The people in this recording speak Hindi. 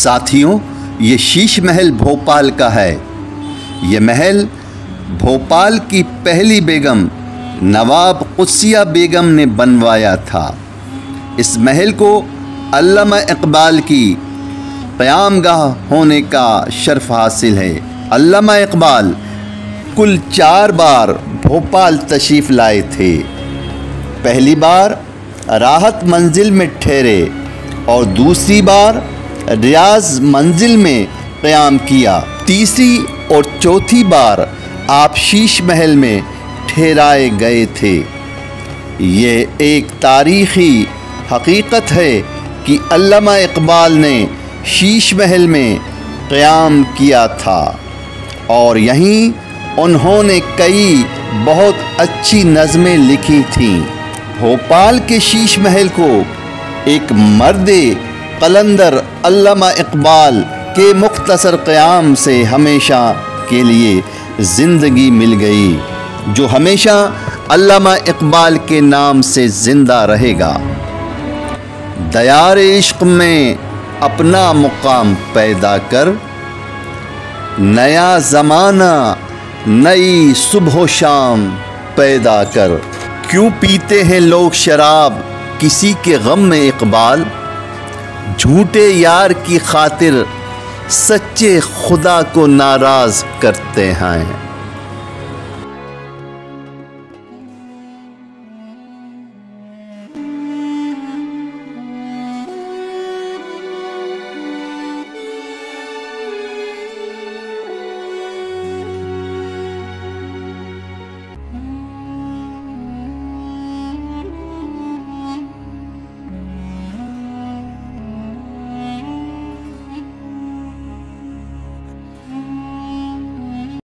साथियों, ये शीश महल भोपाल का है। ये महल भोपाल की पहली बेगम नवाब कुसिया बेगम ने बनवाया था। इस महल को अल्लामा इकबाल की क़यामगाह होने का शर्फ हासिल है। अल्लामा इकबाल कुल चार बार भोपाल तशरीफ़ लाए थे। पहली बार राहत मंजिल में ठहरे और दूसरी बार रियाज मंजिल में क़याम किया। तीसरी और चौथी बार आप शीश महल में ठहराए गए थे। ये एक तारीख़ी हकीकत है कि अल्लामा इकबाल ने शीश महल में क़्याम किया था और यहीं उन्होंने कई बहुत अच्छी नज़में लिखी थीं। भोपाल के शीश महल को एक मर्द कलंदर अल्लामा इकबाल के मुख्तसर क़याम से हमेशा के लिए ज़िंदगी मिल गई, जो हमेशा अल्लामा इकबाल के नाम से ज़िंदा रहेगा। दयार इश्क में अपना मुकाम पैदा कर, नया ज़माना, नई सुबह शाम पैदा कर। क्यों पीते हैं लोग शराब किसी के गम में इकबाल? झूठे यार की खातिर सच्चे खुदा को नाराज़ करते हैं।